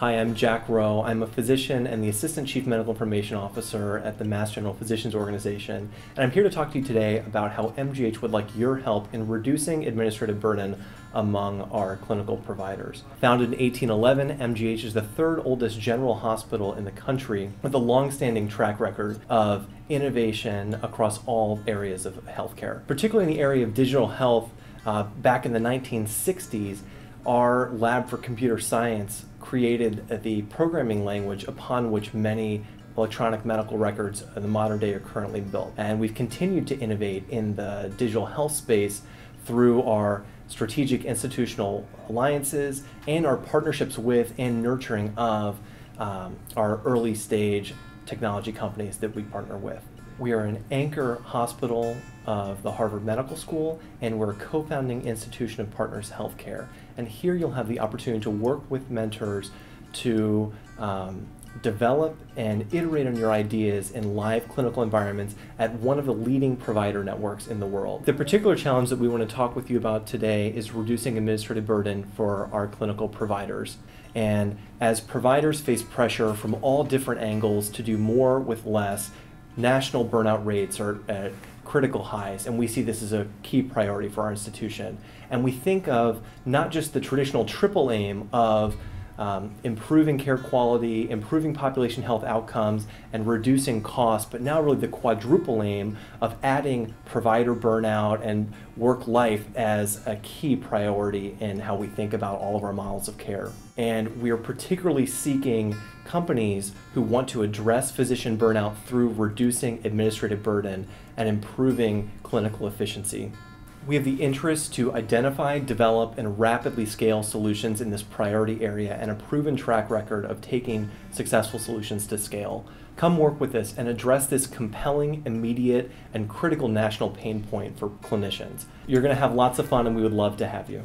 Hi, I'm Jack Rowe. I'm a physician and the Assistant Chief Medical Information Officer at the Mass General Physicians Organization, and I'm here to talk to you today about how MGH would like your help in reducing administrative burden among our clinical providers. Founded in 1811, MGH is the third oldest general hospital in the country with a long-standing track record of innovation across all areas of healthcare. Particularly in the area of digital health, uh, back in the 1960s, our lab for computer science created the programming language upon which many electronic medical records of the modern day are currently built. And we've continued to innovate in the digital health space through our strategic institutional alliances and our partnerships with and nurturing of um, our early stage technology companies that we partner with. We are an anchor hospital of the Harvard Medical School, and we're a co founding institution of Partners Healthcare. And here you'll have the opportunity to work with mentors to um, develop and iterate on your ideas in live clinical environments at one of the leading provider networks in the world. The particular challenge that we want to talk with you about today is reducing administrative burden for our clinical providers. And as providers face pressure from all different angles to do more with less, national burnout rates are at critical highs, and we see this as a key priority for our institution. And we think of not just the traditional triple aim of um, improving care quality, improving population health outcomes, and reducing costs, but now really the quadruple aim of adding provider burnout and work life as a key priority in how we think about all of our models of care. And we are particularly seeking companies who want to address physician burnout through reducing administrative burden and improving clinical efficiency. We have the interest to identify, develop, and rapidly scale solutions in this priority area and a proven track record of taking successful solutions to scale. Come work with us and address this compelling, immediate, and critical national pain point for clinicians. You're going to have lots of fun and we would love to have you.